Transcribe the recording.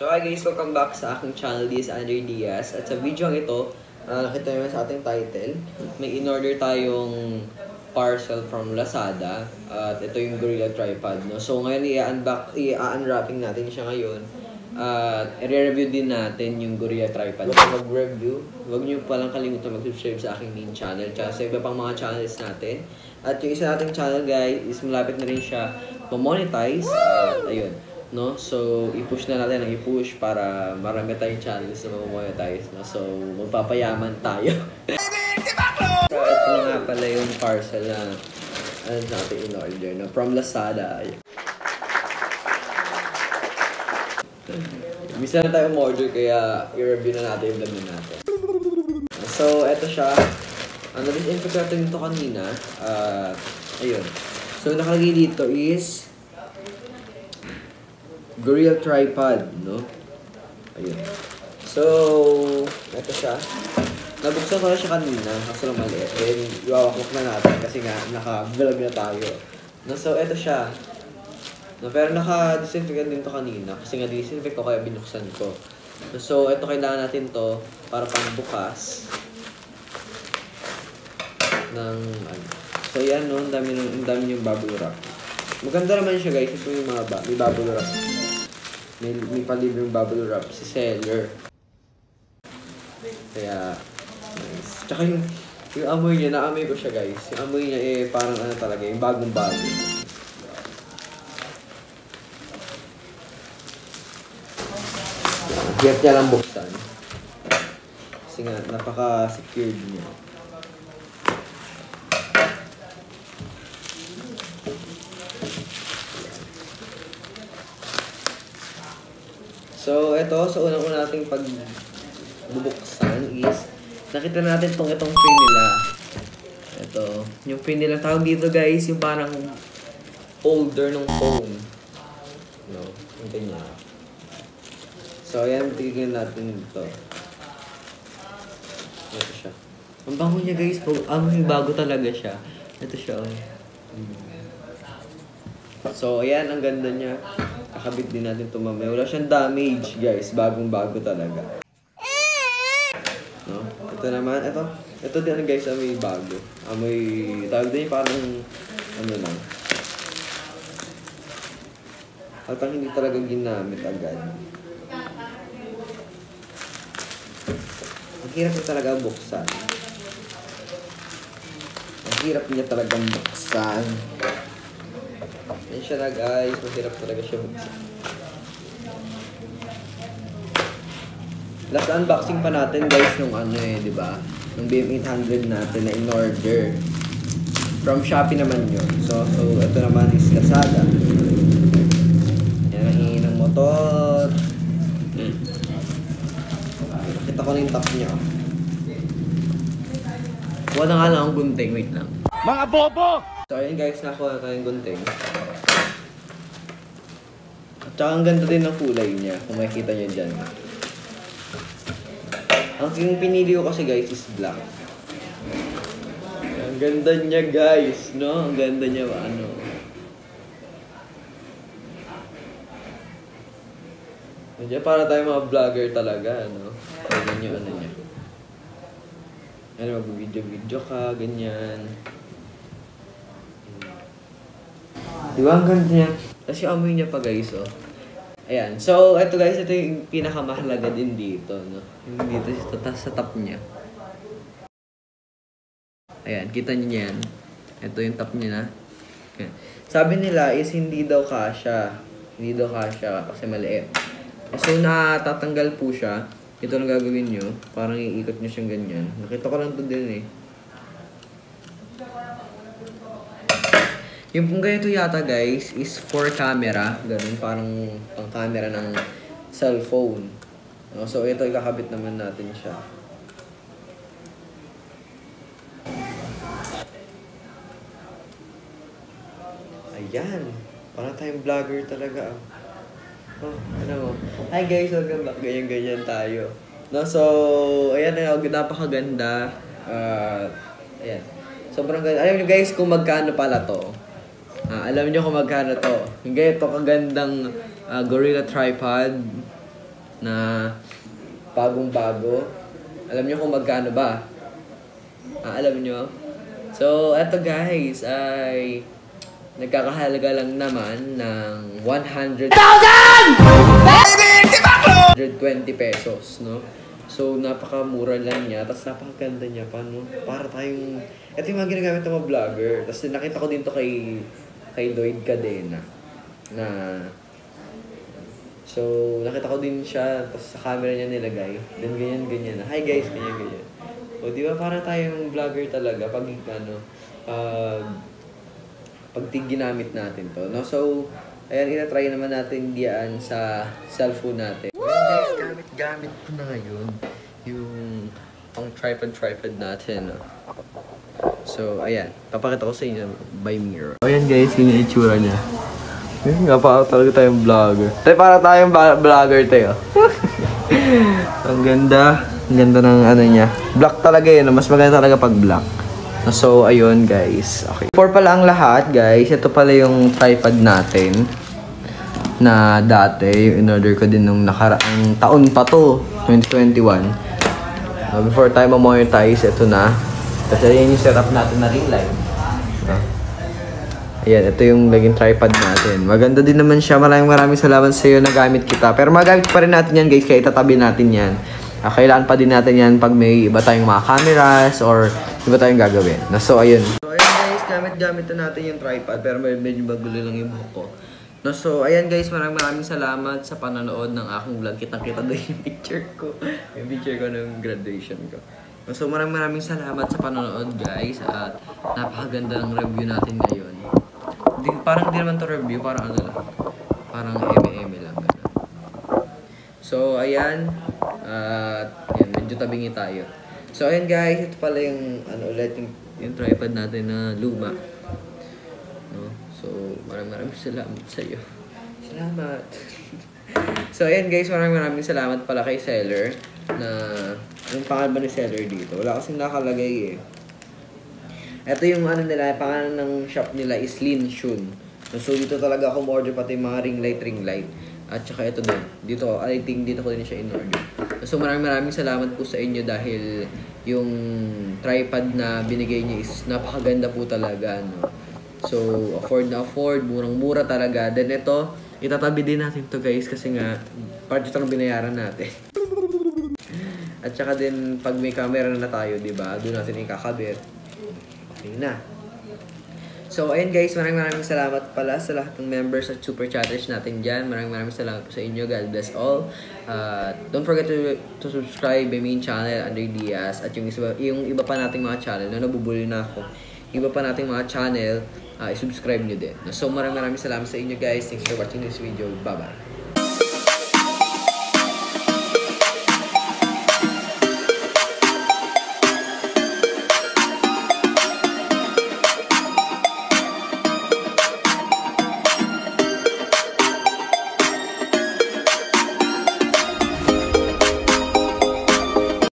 So hi guys, welcome back sa aking channel. This is Andre Diaz. At sa video ito, uh, nakita nyo sa ating title, may in-order tayong parcel from Lazada. At ito yung Gorilla Tripod. No? So ngayon, i-unbox, i-unwrapping natin siya ngayon. At i-review din natin yung Gorilla Tripod. Huwag mag-review. Huwag nyo palang kalimutan mag-subscribe sa aking main channel. Tsaka sa iba pang mga channels natin. At yung isa nating channel guys, is malapit na rin siya ma-monetize. At ayun. No? So, i-push na natin ang i-push para marami tayong channels na ma-monetize. No? So, magpapayaman tayo. so, ito na nga pala yung parcel na ano natin in-order no? from Lazada. Bisa na tayo umorder kaya i-review na natin yung na natin. So, eto siya. Ano rin info natin ito kanina. Uh, ayun. So, nakalagay dito is Gorilla Tripod, no? Ayun. So, eto siya. Nabuksan ko na siya kanina, kaso lang maliit. Ayun, iwawakwak na natin kasi nga naka-vlog na tayo. No, so, eto siya. No, pero naka-disinfect din to kanina kasi nga disinfect ko kaya binuksan ko. No, so, eto kailangan natin to para pangbukas ng ano. So, yan no, ang dami, ang dami yung bubble wrap. Maganda naman siya guys, ito yung mga ba, may bubble wrap. May, may palibreng bubble wrap si seller. Kaya, nice. Tsaka yung, yung amoy niya, naamoy ko siya guys. Yung amoy niya eh, parang ano talaga, yung bagong bago. Hirap niya lang buksan. Kasi nga, napaka-secured niya. So, ito, sa unang-una nating pagbubuksan is, nakita natin tong itong free nila. Ito, yung free nila, tawag dito guys, yung parang holder ng phone. No, yung ganyan. So, ayan, tignan natin dito. Ito siya. Ang bango niya guys, amoy bago talaga siya. Ito siya, oh. So, ayan, ang ganda niya. Kakabit din natin ito mamaya. Wala siyang damage, guys. Bagong-bago talaga. No? Ito naman, ito. Ito din, guys, amoy bago. Amoy, tawag din parang, ano lang. Hatang hindi talaga ginamit agad. Ang hirap niya talaga buksan. Ang hirap niya talagang buksan. Siya na guys, mahirap talaga siya buksan. Last unboxing pa natin guys nung ano eh, di ba? Nung BM800 natin na in order. From Shopee naman yun. So, so ito naman is Lazada. Yan ang hingin ng motor. Hmm. Kita ko na yung top niya. Kuha na nga lang ang gunting. Wait lang. Mga bobo! So, ayun guys, nakuha na tayong gunting. At saka ang ganda din ng kulay niya, kung makikita niyo dyan. Ang yung pinili ko kasi guys is black. Ang ganda niya guys, no? Ang ganda niya, ano. Medyo para tayo mga vlogger talaga, ano. Tignan niyo ano niya. Ano, mag-video-video ka, ganyan. Di ba ang ganda niya? Yung amoy niya pa guys, oh. Ayan. So, ito guys, ito yung pinakamahalaga din dito, no? Yung dito sa, sa top niya. Ayan, kita niyo yan. Ito yung top niya na. Sabi nila is hindi daw kasha. Hindi daw kasha kasi maliit. So, natatanggal po siya. Ito lang gagawin nyo. Parang iikot nyo siyang ganyan. Nakita ko lang to din eh. Yung pong ganito yata guys is for camera. Ganun, parang pang camera ng cellphone. No? So ito ikakabit naman natin siya. Ayan. Parang tayong vlogger talaga. Oh, ano mo. Hi guys, welcome back. Ganyan-ganyan tayo. No, so, ayan, napakaganda. Uh, ayan. Sobrang ganda. Alam nyo guys kung magkano pala to. Ah, alam niyo kung magkano to. Yung ganito kagandang ah, Gorilla Tripod. na bagong-bago. Alam niyo kung magkano ba? Ah, alam niyo? So, eto guys ay nagkakahalaga lang naman ng 100,000! 120 pesos, no? So, napakamura lang niya. Tapos, napakaganda niya pa, no? Para tayong... Ito yung mga ginagamit ng mga vlogger. Tapos, nakita ko din to kay, kay Lloyd Cadena. Na... So, nakita ko din siya. Tapos, sa camera niya nilagay. Then, ganyan, ganyan. Hi guys, ganyan, ganyan. O, di ba? Para tayong vlogger talaga. Pag, ano... Pag... pag ginamit natin to, no? So, ayan, ina-try naman natin diyan sa cellphone natin. Ayan guys, gamit-gamit ko na ngayon yung pang tripod-tripod natin, no? So, ayan. Papakita ko sa inyo by mirror. Ayan guys, yun yung itsura niya. Yun nga, para talaga tayong vlogger. Tayo, para tayong vlogger tayo. Ang ganda. Ang ganda ng ano niya. Black talaga yun. no? Mas maganda talaga pag black. So, ayun guys. Okay. Before pala ang lahat, guys, ito pala yung tripod natin na dati, yung in-order ko din nung nakaraang taon pa to, 2021. Uh, before tayo ma-monetize, ito na. Kasi ayan yung setup natin na ring light. Uh, ayan, ito yung naging tripod natin. Maganda din naman siya. Maraming maraming salamat sa iyo na gamit kita. Pero magamit pa rin natin yan guys, kaya itatabi natin yan. Uh, kailangan pa din natin yan pag may iba tayong mga cameras or iba tayong gagawin. Na, so, ayun. So, ayun guys, gamit-gamit na natin yung tripod. Pero may medyo magulo lang yung buhok ko. No, so, ayan guys, maraming maraming salamat sa panonood ng aking vlog. Kitang-kita doon yung picture ko. Yung picture ko ng graduation ko. So, maraming maraming salamat sa panonood guys. At napakaganda ng review natin ngayon. Di, parang hindi naman to review, parang ano lang. Parang eme-eme lang. Ganun. So, ayan. At, yan, medyo tabingi tayo. So, ayan guys, ito pala yung, ano ulit, yung, yung tripod natin na luma. No? So, maraming maraming salamat sa iyo. Salamat. so, ayan guys, maraming maraming salamat pala kay seller na, yung pangalan ba ni seller dito? Wala kasing nakalagay eh. Ito yung ano nila, pangalan ng shop nila is Lin Shun. So, dito talaga ako order pati mga ring light, ring light. At saka ito din. Dito, I think dito ko din siya in-order. So, maraming maraming salamat po sa inyo dahil yung tripod na binigay niyo is napakaganda po talaga, no? So, afford na afford, murang-mura talaga. Then ito, itatabi din natin to guys kasi nga, part ito ng binayaran natin. At saka din, pag may camera na tayo, di ba? Doon natin ikakabit. Okay na. So, ayun guys, maraming maraming salamat pala sa lahat ng members at super chatters natin dyan. Maraming maraming salamat sa inyo. God bless all. Uh, don't forget to, to subscribe my main channel, Andre Diaz. At yung, isa, yung iba pa nating mga channel, na nabubuli na ako. Iba pa nating mga channel, uh, i-subscribe nyo din. So, maraming maraming salamat sa inyo guys. Thanks for watching this video. Bye-bye.